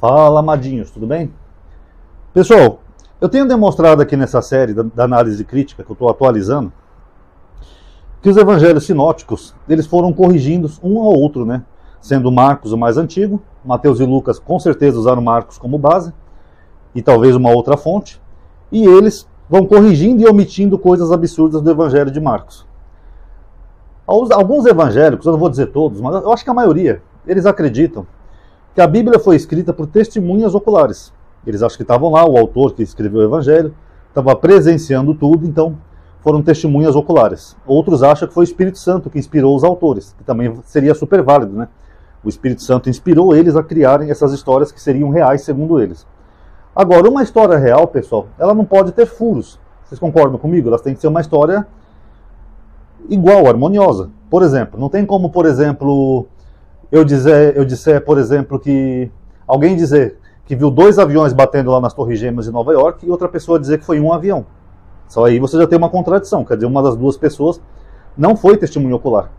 Fala, amadinhos, tudo bem? Pessoal, eu tenho demonstrado aqui nessa série da, da análise crítica que eu estou atualizando que os evangelhos sinóticos eles foram corrigindo um ao outro, né? Sendo Marcos o mais antigo, Mateus e Lucas com certeza usaram Marcos como base e talvez uma outra fonte, e eles vão corrigindo e omitindo coisas absurdas do evangelho de Marcos. Alguns evangélicos, eu não vou dizer todos, mas eu acho que a maioria, eles acreditam que a Bíblia foi escrita por testemunhas oculares. Eles acham que estavam lá, o autor que escreveu o Evangelho estava presenciando tudo, então foram testemunhas oculares. Outros acham que foi o Espírito Santo que inspirou os autores, que também seria super válido, né? O Espírito Santo inspirou eles a criarem essas histórias que seriam reais, segundo eles. Agora, uma história real, pessoal, ela não pode ter furos. Vocês concordam comigo? Elas têm que ser uma história igual, harmoniosa. Por exemplo, não tem como, por exemplo, eu dizer, eu disser, por exemplo, que alguém dizer que viu dois aviões batendo lá nas Torres Gêmeas de Nova York e outra pessoa dizer que foi um avião. Só aí você já tem uma contradição, quer dizer, uma das duas pessoas não foi testemunho ocular.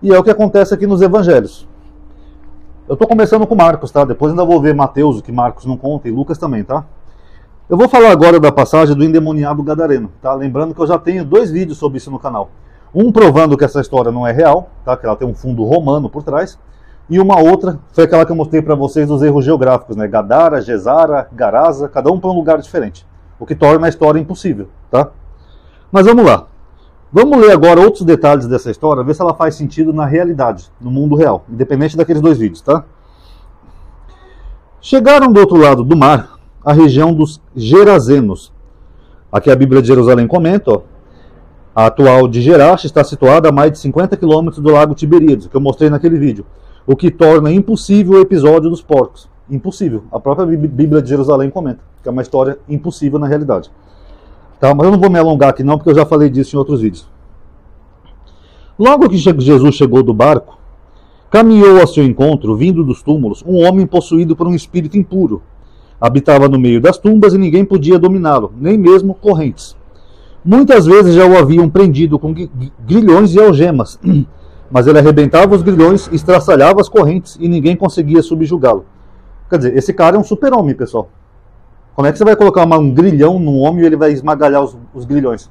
E é o que acontece aqui nos evangelhos. Eu estou começando com Marcos, tá? Depois ainda vou ver Mateus, o que Marcos não conta, e Lucas também, tá? Eu vou falar agora da passagem do endemoniado gadareno, tá? Lembrando que eu já tenho dois vídeos sobre isso no canal. Um provando que essa história não é real, tá? Que ela tem um fundo romano por trás. E uma outra foi aquela que eu mostrei para vocês dos erros geográficos, né? Gadara, Gesara, Garaza, cada um para um lugar diferente, o que torna a história impossível, tá? Mas vamos lá. Vamos ler agora outros detalhes dessa história, ver se ela faz sentido na realidade, no mundo real, independente daqueles dois vídeos, tá? Chegaram do outro lado do mar, a região dos Gerazenos. Aqui a Bíblia de Jerusalém comenta, ó, a atual de Gerache está situada a mais de 50 quilômetros do lago Tiberíades, que eu mostrei naquele vídeo o que torna impossível o episódio dos porcos. Impossível. A própria Bíblia de Jerusalém comenta que é uma história impossível na realidade. Tá, mas eu não vou me alongar aqui não, porque eu já falei disso em outros vídeos. Logo que Jesus chegou do barco, caminhou ao seu encontro, vindo dos túmulos, um homem possuído por um espírito impuro. Habitava no meio das tumbas e ninguém podia dominá-lo, nem mesmo correntes. Muitas vezes já o haviam prendido com grilhões e algemas mas ele arrebentava os grilhões, estraçalhava as correntes e ninguém conseguia subjugá-lo. Quer dizer, esse cara é um super-homem, pessoal. Como é que você vai colocar uma, um grilhão num homem e ele vai esmagalhar os, os, grilhões?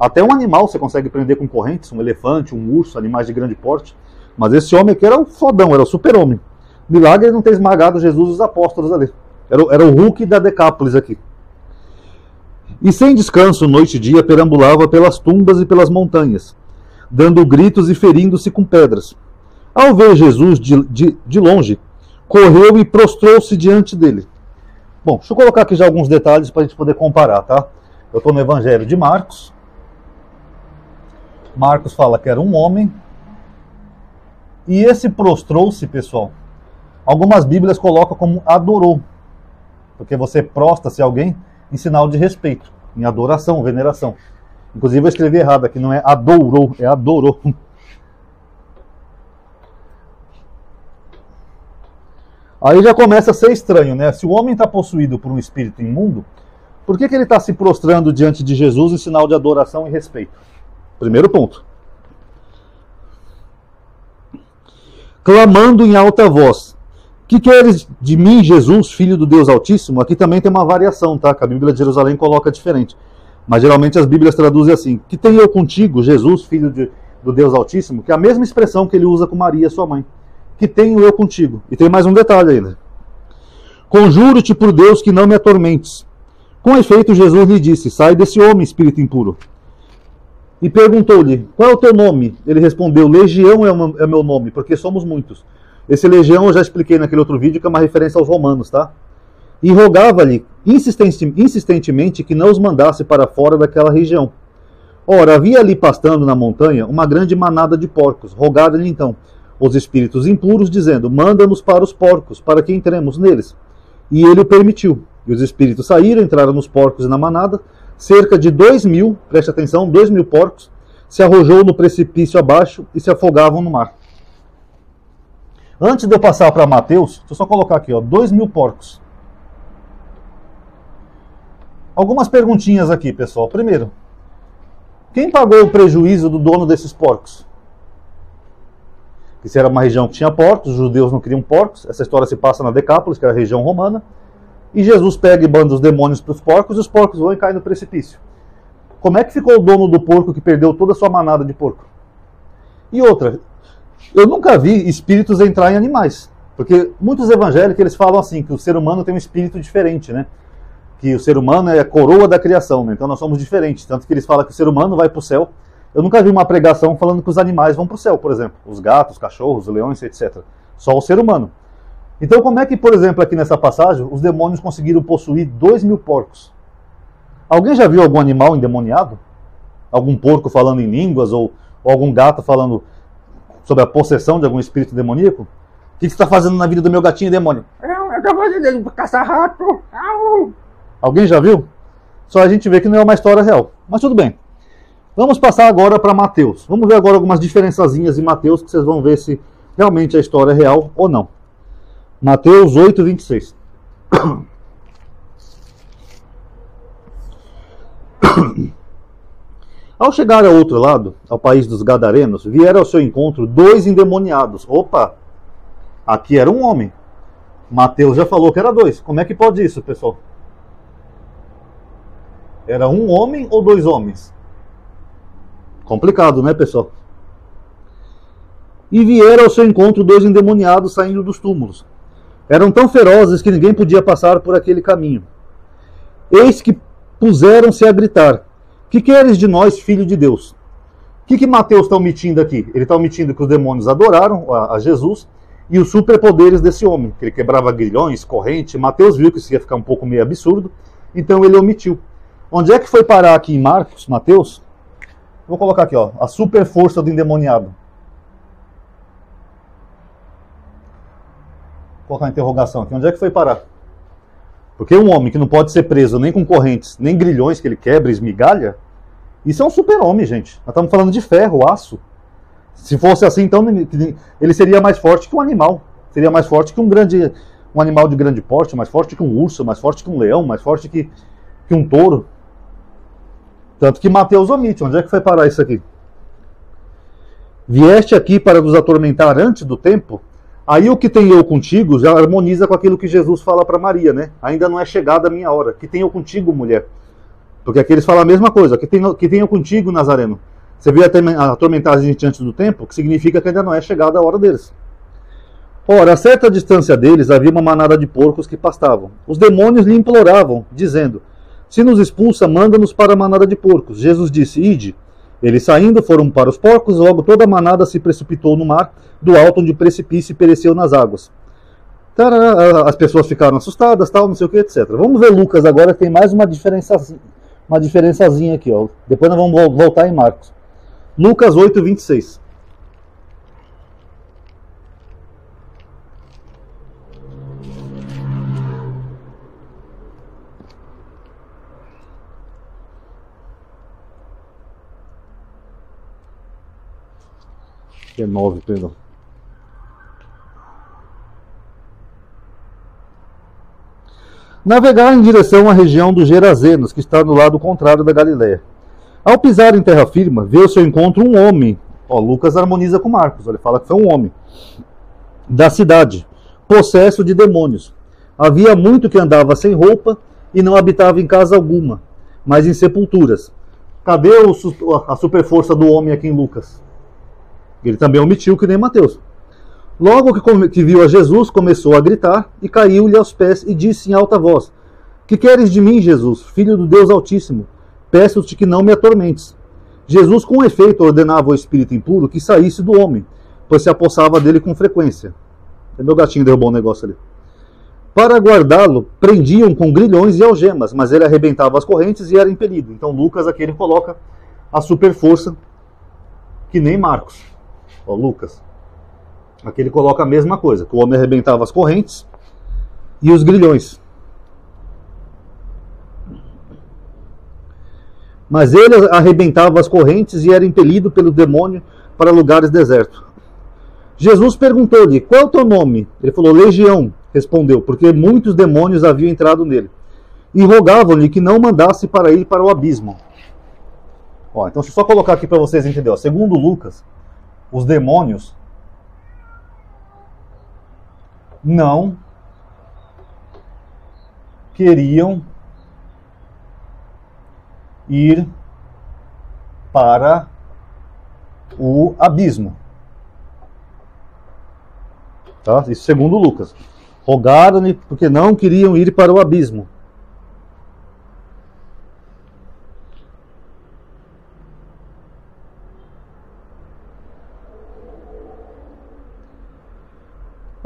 Até um animal você consegue prender com correntes, um elefante, um urso, animais de grande porte. Mas esse homem aqui era o fodão, era o super-homem. Milagre não ter esmagado Jesus e os apóstolos ali. Era, era o Hulk da Decápolis aqui. E sem descanso, noite e dia, perambulava pelas tumbas e pelas montanhas dando gritos e ferindo-se com pedras. Ao ver Jesus de, de, de longe, correu e prostrou-se diante dele. Bom, deixa eu colocar aqui já alguns detalhes para a gente poder comparar, tá? Eu estou no Evangelho de Marcos. Marcos fala que era um homem. E esse prostrou-se, pessoal, algumas Bíblias colocam como adorou. Porque você prostra-se a alguém em sinal de respeito, em adoração, veneração. Inclusive eu escrevi errado aqui, não é adorou, é adorou. Aí já começa a ser estranho, né? Se o homem está possuído por um espírito imundo, por que, que ele está se prostrando diante de Jesus em sinal de adoração e respeito? Primeiro ponto. Clamando em alta voz: Que queres de mim, Jesus, filho do Deus Altíssimo? Aqui também tem uma variação, tá? Que a Bíblia de Jerusalém coloca diferente. Mas geralmente as Bíblias traduzem assim: Que tenho eu contigo, Jesus, filho de, do Deus Altíssimo, que é a mesma expressão que ele usa com Maria, sua mãe. Que tenho eu contigo. E tem mais um detalhe ainda. Conjuro-te por Deus que não me atormentes. Com efeito, Jesus lhe disse: Sai desse homem, espírito impuro. E perguntou-lhe: Qual é o teu nome? Ele respondeu: Legião é é meu nome, porque somos muitos. Esse legião eu já expliquei naquele outro vídeo que é uma referência aos romanos, tá? E rogava-lhe insistentemente que não os mandasse para fora daquela região. Ora, havia ali pastando na montanha uma grande manada de porcos. Rogaram-lhe então os espíritos impuros, dizendo: Manda-nos para os porcos, para que entremos neles. E ele o permitiu. E os espíritos saíram, entraram nos porcos e na manada. Cerca de dois mil, preste atenção, dois mil porcos, se arrojou no precipício abaixo e se afogavam no mar. Antes de eu passar para Mateus, deixa eu só colocar aqui, ó, dois mil porcos. Algumas perguntinhas aqui, pessoal. Primeiro, quem pagou o prejuízo do dono desses porcos? se era uma região que tinha porcos, os judeus não queriam porcos. Essa história se passa na Decápolis, que era a região romana. E Jesus pega e manda os demônios para os porcos, e os porcos vão e caem no precipício. Como é que ficou o dono do porco que perdeu toda a sua manada de porco? E outra, eu nunca vi espíritos entrar em animais. Porque muitos evangélicos eles falam assim, que o ser humano tem um espírito diferente, né? Que o ser humano é a coroa da criação, né? Então nós somos diferentes. Tanto que eles falam que o ser humano vai para o céu. Eu nunca vi uma pregação falando que os animais vão para o céu, por exemplo. Os gatos, os cachorros, os leões, etc. Só o ser humano. Então como é que, por exemplo, aqui nessa passagem, os demônios conseguiram possuir dois mil porcos? Alguém já viu algum animal endemoniado? Algum porco falando em línguas? Ou, ou algum gato falando sobre a possessão de algum espírito demoníaco? O que, você está fazendo na vida do meu gatinho demônio? Eu estou fazendo caçar rato. Au! Alguém já viu? Só a gente vê que não é uma história real. Mas tudo bem. Vamos passar agora para Mateus. Vamos ver agora algumas diferençazinhas em Mateus que vocês vão ver se realmente a história é real ou não. Mateus 8, 26. Ao chegar ao outro lado, ao país dos Gadarenos, vieram ao seu encontro dois endemoniados. Opa! Aqui era um homem. Mateus já falou que era dois. Como é que pode isso, pessoal? Era um homem ou dois homens? Complicado, né, pessoal? E vieram ao seu encontro dois endemoniados saindo dos túmulos. Eram tão ferozes que ninguém podia passar por aquele caminho. Eis que puseram-se a gritar: Que queres de nós, filho de Deus? O que, que Mateus está omitindo aqui? Ele está omitindo que os demônios adoraram a, a, Jesus e os superpoderes desse homem, que ele quebrava grilhões, corrente. Mateus viu que isso ia ficar um pouco meio absurdo, então ele omitiu. Onde é que foi parar aqui em Marcos, Mateus? Vou colocar aqui, ó, a super força do endemoniado. Vou colocar a interrogação aqui. Onde é que foi parar? Porque um homem que não pode ser preso nem com correntes, nem grilhões que ele quebra, esmigalha, isso é um super-homem, gente. Nós estamos falando de ferro, aço. Se fosse assim, então ele seria mais forte que um animal. Seria mais forte que um grande, um animal de grande porte, mais forte que um urso, mais forte que um leão, mais forte que, que um touro. Tanto que Mateus omite. Onde é que foi parar isso aqui? Vieste aqui para nos atormentar antes do tempo? Aí o que tem eu contigo já harmoniza com aquilo que Jesus fala para Maria, né? Ainda não é chegada a minha hora. Que tenho contigo, mulher. Porque aqui eles falam a mesma coisa. Que tenho, que tenho contigo, Nazareno. Você viu atormentar a gente antes do tempo, que significa que ainda não é chegada a hora deles. Ora, a certa distância deles havia uma manada de porcos que pastavam. Os demônios lhe imploravam, dizendo: Se nos expulsa, manda-nos para a manada de porcos. Jesus disse: Ide. Eles saindo foram para os porcos, logo toda a manada se precipitou no mar, do alto onde o precipício pereceu nas águas. As pessoas ficaram assustadas, tal, não sei o que, etc. Vamos ver Lucas agora, tem mais uma diferençazinha, uma diferençazinha aqui, ó. Depois nós vamos voltar em Marcos. Lucas 8, 26. Que é 9, perdão. Navegar em direção à região dos Gerazenos, que está no lado contrário da Galiléia. Ao pisar em terra firme, vê ao seu encontro um homem. Ó, Lucas harmoniza com Marcos, ele fala que foi um homem. Da cidade, possesso de demônios. Havia muito que andava sem roupa e não habitava em casa alguma, mas em sepulturas. Cadê o, a superforça do homem aqui em Lucas? Ele também omitiu que nem Mateus. Logo que, viu a Jesus, começou a gritar e caiu-lhe aos pés e disse em alta voz: Que queres de mim, Jesus, filho do Deus Altíssimo? Peço-te que não me atormentes. Jesus, com efeito, ordenava ao espírito impuro que saísse do homem, pois se apossava dele com frequência. Meu gatinho derrubou um negócio ali. Para guardá-lo, prendiam com grilhões e algemas, mas ele arrebentava as correntes e era impelido. Então Lucas aqui ele coloca a super força que nem Marcos ó, Lucas. Aqui ele coloca a mesma coisa, que o homem arrebentava as correntes e os grilhões. Mas ele arrebentava as correntes e era impelido pelo demônio para lugares desertos. Jesus perguntou-lhe: Qual é o teu nome? Ele falou: Legião. Respondeu, porque muitos demônios haviam entrado nele. E rogavam-lhe que não mandasse para ir para o abismo. Ó, então, deixa eu só colocar aqui para vocês entenderem. Segundo Lucas, os demônios, não queriam ir para o abismo. Tá? Isso segundo Lucas. Rogaram-lhe porque não queriam ir para o abismo.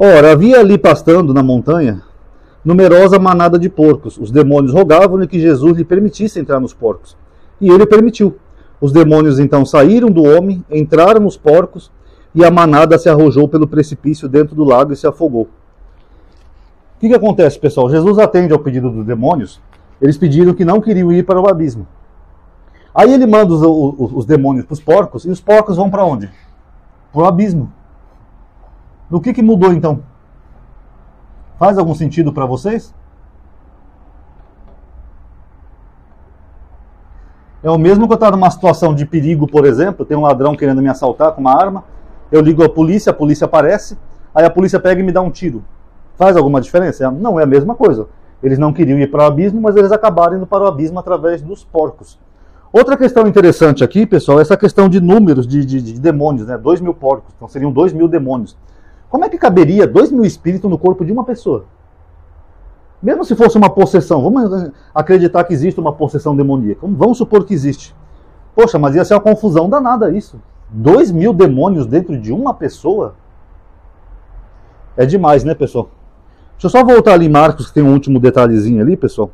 Ora, havia ali pastando na montanha numerosa manada de porcos. Os demônios rogavam-lhe que Jesus lhe permitisse entrar nos porcos. E ele permitiu. Os demônios então saíram do homem, entraram nos porcos, e a manada se arrojou pelo precipício dentro do lago e se afogou. O que, que acontece, pessoal? Jesus atende ao pedido dos demônios. Eles pediram que não queriam ir para o abismo. Aí ele manda os, os, os demônios para os porcos, e os porcos vão para onde? Para o abismo. O que, que mudou então? Faz algum sentido para vocês? É o mesmo que eu estar numa situação de perigo, por exemplo, tem um ladrão querendo me assaltar com uma arma, eu ligo à polícia, a polícia aparece, aí a polícia pega e me dá um tiro. Faz alguma diferença? Não é a mesma coisa. Eles não queriam ir para o abismo, mas eles acabaram indo para o abismo através dos porcos. Outra questão interessante aqui, pessoal, é essa questão de números de, de, de demônios, né? Dois mil porcos, então seriam dois mil demônios. Como é que caberia dois mil espíritos no corpo de uma pessoa? Mesmo se fosse uma possessão, vamos acreditar que existe uma possessão demoníaca. Vamos supor que existe. Poxa, mas ia ser uma confusão danada isso. Dois mil demônios dentro de uma pessoa? É demais, né, pessoal? Deixa eu só voltar ali Marcos, que tem um último detalhezinho ali, pessoal.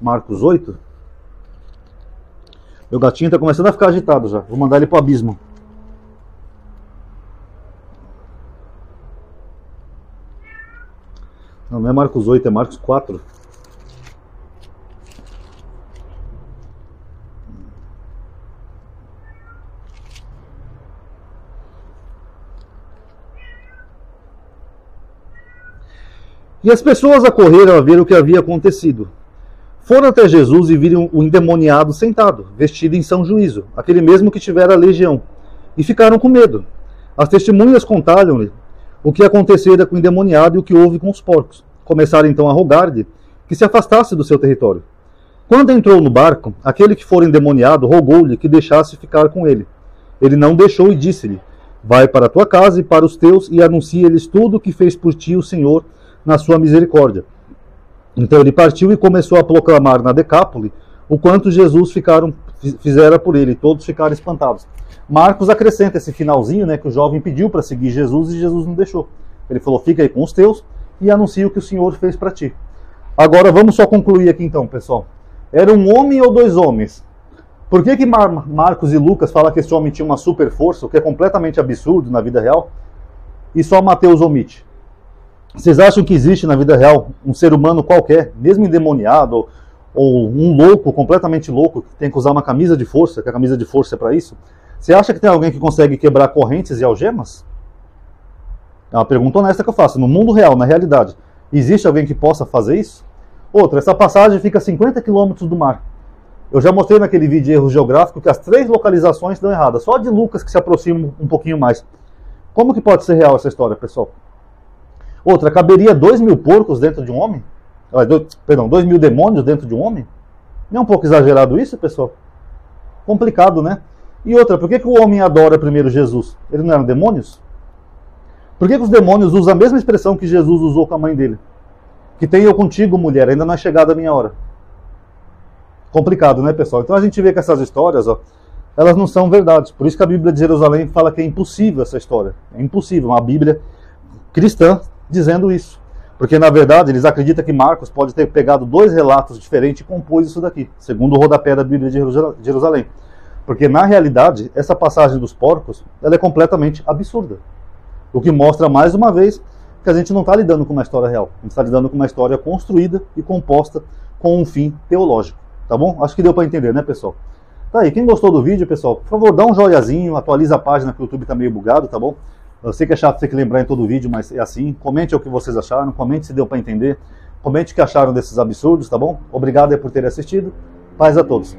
Marcos 8. Meu gatinho está começando a ficar agitado já. Vou mandar ele para o abismo. Não, não é Marcos 8, é Marcos 4. E as pessoas acorreram a ver o que havia acontecido. Foram até Jesus e viram o endemoniado sentado, vestido em são juízo, aquele mesmo que tivera a legião, e ficaram com medo. As testemunhas contaram-lhe o que acontecera com o endemoniado e o que houve com os porcos. Começaram então a rogar-lhe que se afastasse do seu território. Quando entrou no barco, aquele que fora endemoniado rogou-lhe que deixasse ficar com ele. Ele não deixou e disse-lhe: Vai para a tua casa e para os teus e anuncia-lhes tudo o que fez por ti o Senhor na sua misericórdia. Então ele partiu e começou a proclamar na Decápole o quanto Jesus ficaram, fizera por ele, todos ficaram espantados. Marcos acrescenta esse finalzinho, né, que o jovem pediu para seguir Jesus e Jesus não deixou. Ele falou: "Fica aí com os teus e anuncia o que o Senhor fez para ti". Agora vamos só concluir aqui então, pessoal. Era um homem ou dois homens? Por que, que Mar Marcos e Lucas falam que esse homem tinha uma super força, o que é completamente absurdo na vida real, e só Mateus omite? Vocês acham que existe na vida real um ser humano qualquer, mesmo endemoniado, ou um louco, completamente louco, que tem que usar uma camisa de força, que a camisa de força é para isso? Você acha que tem alguém que consegue quebrar correntes e algemas? É uma pergunta honesta que eu faço. No mundo real, na realidade, existe alguém que possa fazer isso? Outra, essa passagem fica a 50 quilômetros do mar. Eu já mostrei naquele vídeo de erro geográfico que as três localizações estão erradas. Só de Lucas que se aproxima um pouquinho mais. Como que pode ser real essa história, pessoal? Outra, caberia dois mil porcos dentro de um homem? Ah, perdão, dois mil demônios dentro de um homem? Não é um pouco exagerado isso, pessoal? Complicado, né? E outra, por que, que o homem adora primeiro Jesus? Ele não eram demônios? Por que, que os demônios usam a mesma expressão que Jesus usou com a mãe dele? Que tem eu contigo, mulher, ainda não é chegada a minha hora. Complicado, né, pessoal? Então a gente vê que essas histórias, ó, elas não são verdades. Por isso que a Bíblia de Jerusalém fala que é impossível essa história. É impossível. Uma Bíblia cristã dizendo isso. Porque, na verdade, eles acreditam que Marcos pode ter pegado dois relatos diferentes e compôs isso daqui, segundo o rodapé da Bíblia de Jerusalém. Porque na realidade, essa passagem dos porcos ela é completamente absurda. O que mostra mais uma vez que a gente não está lidando com uma história real. A gente está lidando com uma história construída e composta com um fim teológico. Tá bom? Acho que deu para entender, né, pessoal? Tá aí, quem gostou do vídeo, pessoal, por favor, dá um joiazinho, atualiza a página que o YouTube está meio bugado, tá bom? Eu sei que é chato ter que lembrar em todo vídeo, mas é assim. Comente o que vocês acharam, comente se deu para entender, comente o que acharam desses absurdos, tá bom? Obrigado por terem assistido. Paz a todos.